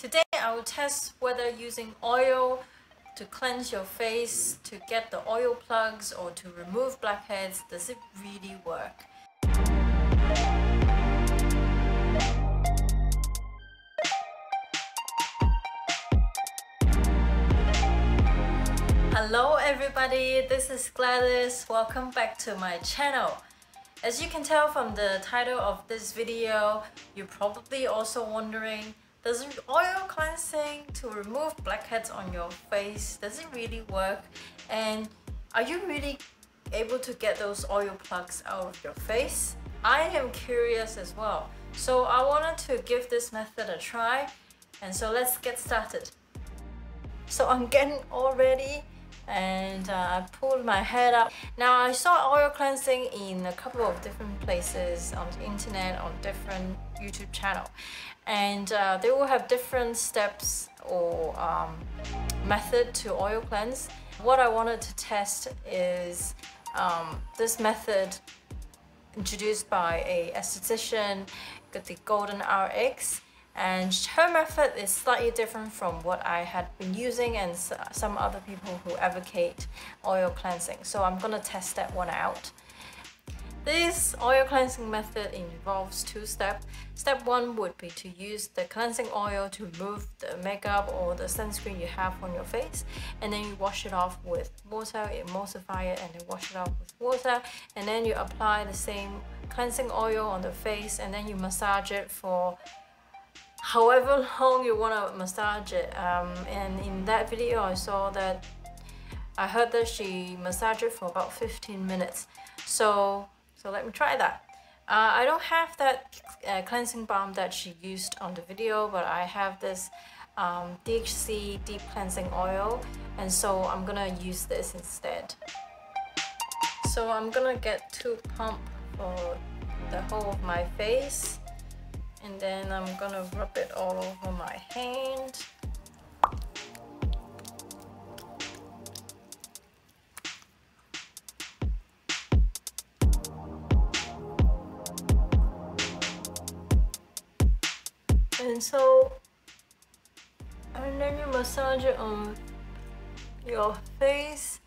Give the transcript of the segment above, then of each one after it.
Today I will test whether using oil to cleanse your face, to get the oil plugs or to remove blackheads, does it really work? Hello everybody, this is Gladys. Welcome back to my channel. As you can tell from the title of this video, you're probably also wondering, does oil cleansing to remove blackheads on your face, does it really work? And are you really able to get those oil plugs out of your face? I am curious as well. So I wanted to give this method a try. And so let's get started. So I'm getting all ready and uh, I pulled my head up. Now I saw oil cleansing in a couple of different places on the internet, on different YouTube channel. And uh, they will have different steps or um, method to oil cleanse. What I wanted to test is um, this method introduced by a esthetician, the Golden RX and her method is slightly different from what I had been using and some other people who advocate oil cleansing. So I'm gonna test that one out. This oil cleansing method involves two steps. Step one would be to use the cleansing oil to remove the makeup or the sunscreen you have on your face and then you wash it off with water, emulsify it and then wash it off with water and then you apply the same cleansing oil on the face and then you massage it for however long you want to massage it um, and in that video I saw that I heard that she massaged it for about 15 minutes so so let me try that. Uh, I don't have that uh, cleansing balm that she used on the video but I have this um, DHC deep cleansing oil and so I'm gonna use this instead. So I'm gonna get two pump for the whole of my face and then I'm gonna rub it all over my hand and so and then you massage it on your face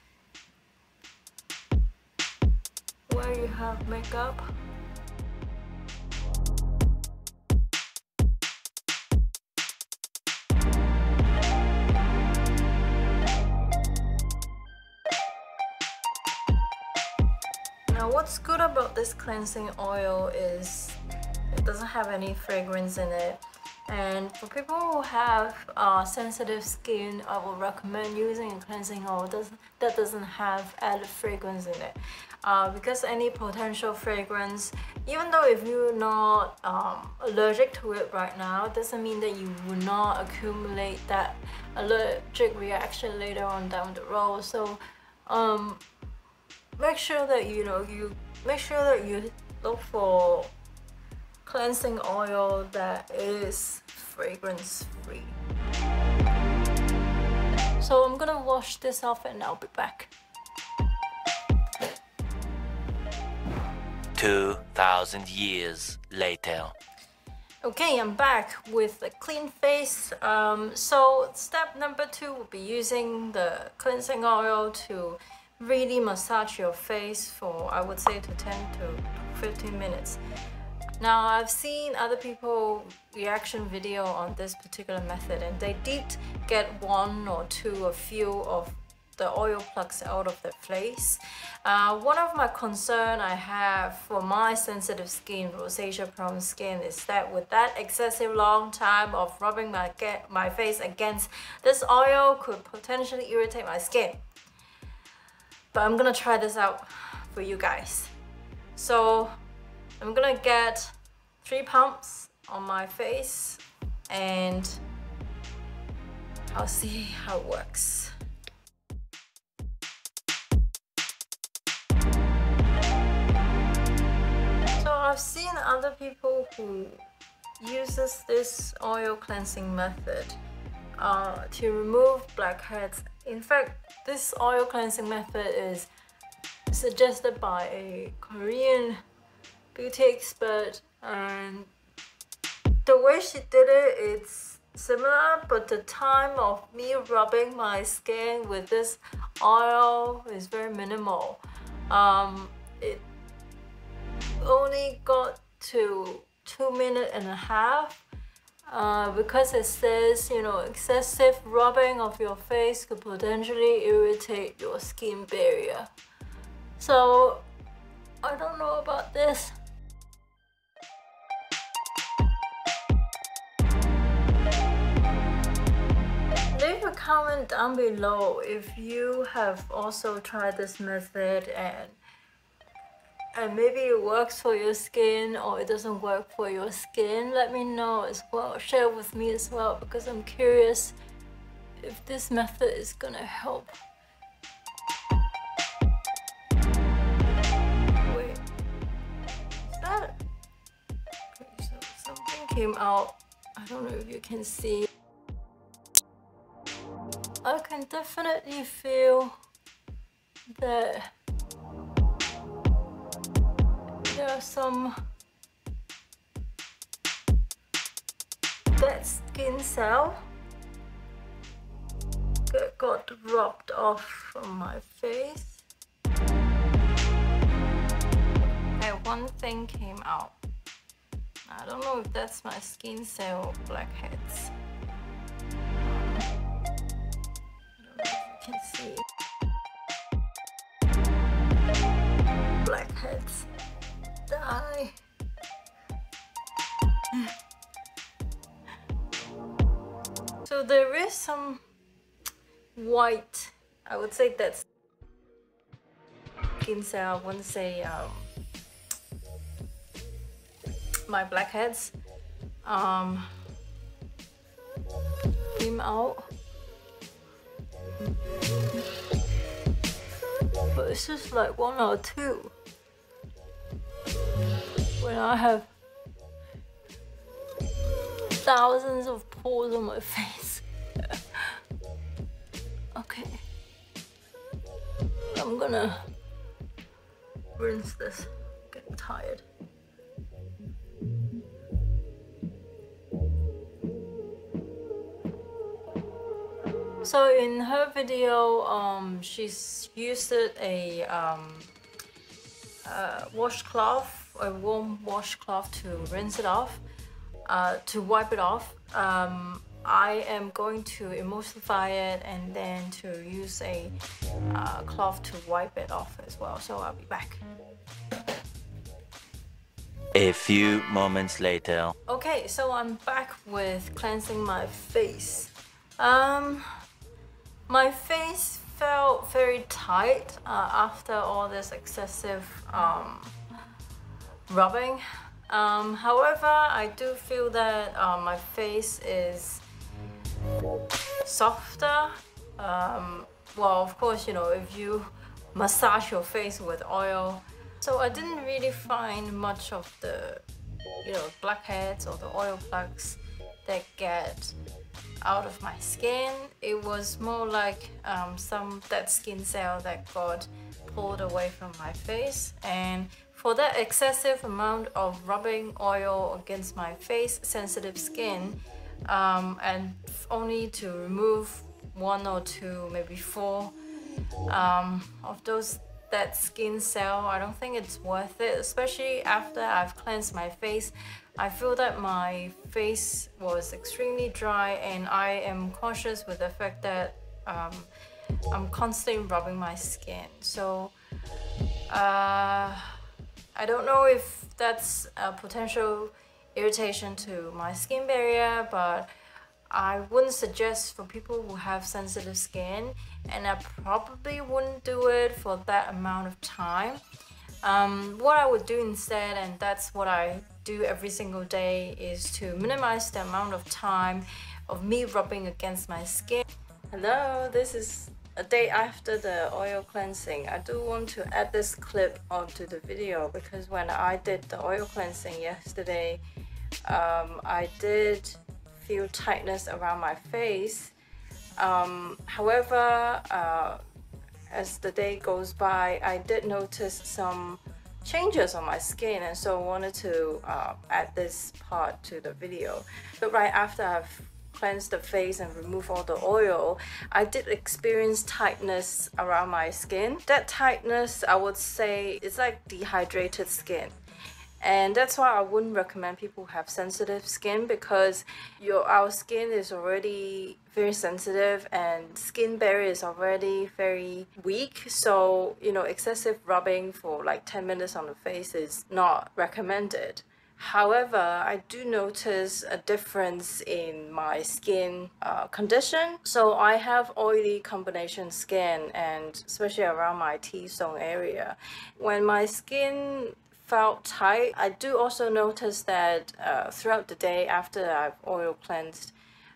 where you have makeup. Now what's good about this cleansing oil is it doesn't have any fragrance in it and for people who have uh, sensitive skin I will recommend using a cleansing oil. That doesn't have added fragrance in it. Uh, because any potential fragrance even though if you're not um, allergic to it right now doesn't mean that you will not accumulate that allergic reaction later on down the road. So um, make sure that you know you make sure that you look for cleansing oil that is fragrance free so I'm gonna wash this off and I'll be back 2000 years later Okay, I'm back with a clean face. Um, so step number two will be using the cleansing oil to really massage your face for I would say to 10 to 15 minutes. Now I've seen other people reaction video on this particular method and they did get one or two or few of the oil plugs out of their face. Uh, one of my concern I have for my sensitive skin, rosacea prone skin, is that with that excessive long time of rubbing my, my face against this oil could potentially irritate my skin but I'm gonna try this out for you guys. So I'm gonna get three pumps on my face and I'll see how it works. So I've seen other people who uses this oil cleansing method uh, to remove blackheads. In fact, this oil cleansing method is suggested by a Korean beauty expert and the way she did it, it's similar, but the time of me rubbing my skin with this oil is very minimal. Um, it only got to two minute and a half uh, because it says you know excessive rubbing of your face could potentially irritate your skin barrier so I don't know about this comment down below if you have also tried this method and and maybe it works for your skin or it doesn't work for your skin. Let me know as well. Share with me as well because i'm curious if this method is gonna help. Wait. Is that? Okay, so something came out. I don't know if you can see can definitely feel that there are some dead skin cell that got rubbed off from my face. And one thing came out. I don't know if that's my skin cell blackheads. Blackheads die. so there is some white, I would say that's cell, I wouldn't say um, my blackheads um, came out. But it's just like one or two when I have thousands of pores on my face. okay. I'm gonna rinse this. Getting tired. So in her video, um, she's used a um, uh, washcloth a warm washcloth to rinse it off, uh, to wipe it off. Um, I am going to emulsify it and then to use a uh, cloth to wipe it off as well. So I'll be back. A few moments later. Okay, so I'm back with cleansing my face. Um, my face felt very tight uh, after all this excessive um, rubbing. Um, however, I do feel that uh, my face is softer. Um, well, of course, you know, if you massage your face with oil. So I didn't really find much of the, you know, blackheads or the oil plugs that get out of my skin. It was more like um, some dead skin cell that got pulled away from my face and for that excessive amount of rubbing oil against my face sensitive skin um, and only to remove one or two, maybe four um, of those that skin cell, I don't think it's worth it, especially after I've cleansed my face. I feel that my face was extremely dry and I am cautious with the fact that um, I'm constantly rubbing my skin. So, uh, I don't know if that's a potential irritation to my skin barrier, but I wouldn't suggest for people who have sensitive skin, and I probably wouldn't do it for that amount of time. Um, what I would do instead, and that's what I do every single day, is to minimize the amount of time of me rubbing against my skin. Hello, this is a day after the oil cleansing, I do want to add this clip onto the video because when I did the oil cleansing yesterday, um, I did feel tightness around my face. Um, however, uh, as the day goes by, I did notice some changes on my skin and so I wanted to uh, add this part to the video. But right after I've cleansed the face and remove all the oil, I did experience tightness around my skin. That tightness, I would say, is like dehydrated skin and that's why I wouldn't recommend people have sensitive skin because your our skin is already very sensitive and skin barrier is already very weak so you know excessive rubbing for like 10 minutes on the face is not recommended However, I do notice a difference in my skin uh, condition. So I have oily combination skin and especially around my T-zone area. When my skin felt tight, I do also notice that uh, throughout the day after I've oil cleansed,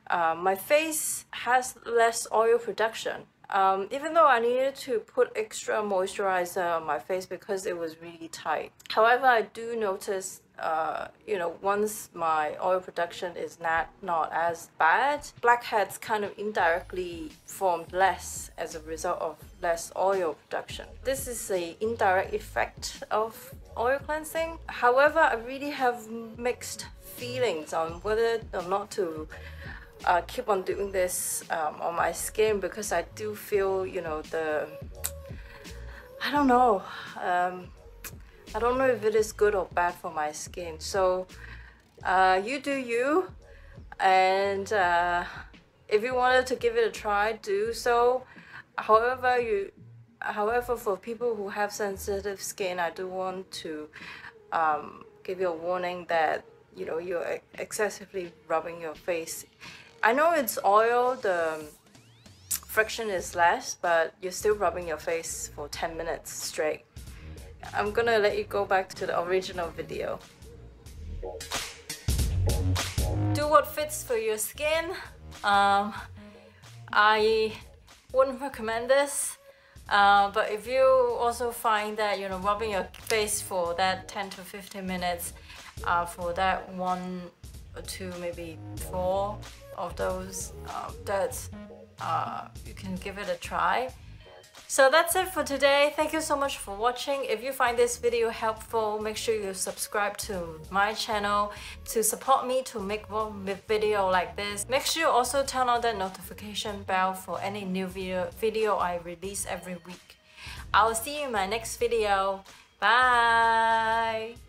uh, my face has less oil production. Um, even though I needed to put extra moisturizer on my face because it was really tight. However, I do notice uh, you know, once my oil production is not, not as bad, blackheads kind of indirectly formed less as a result of less oil production. This is a indirect effect of oil cleansing. However, I really have mixed feelings on whether or not to uh, keep on doing this um, on my skin because I do feel, you know, the, I don't know, um, I don't know if it is good or bad for my skin. So uh, you do you. And uh, if you wanted to give it a try, do so. However, you, however, for people who have sensitive skin, I do want to um, give you a warning that you know you're excessively rubbing your face. I know it's oil, the friction is less, but you're still rubbing your face for 10 minutes straight. I'm gonna let you go back to the original video. Do what fits for your skin. Um, I wouldn't recommend this. Uh, but if you also find that you know rubbing your face for that 10 to 15 minutes uh, for that one or two maybe four of those uh, uh, you can give it a try so that's it for today. Thank you so much for watching. If you find this video helpful, make sure you subscribe to my channel to support me to make more video like this. Make sure you also turn on that notification bell for any new video, video I release every week. I'll see you in my next video. Bye!